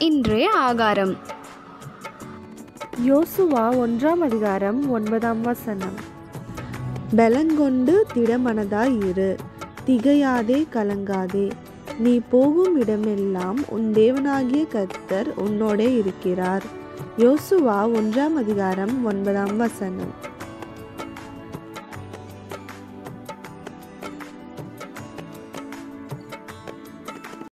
இன்றைய ஆகாரம். யோசுவா ஒன்றாம் அதிகாரம் ஒன்பதாம் வசனம். பலங்கொண்டு திடமனதாய் இரு திகையாதே கலங்காதே. நீ போகும் இடமெல்லாம் உன் தேவனாகிய கர்த்தர் உன்னோடே இருக்கிறார். யோசுவா ஒன்றாம் அதிகாரம் ஒன்பதாம் வசனம்.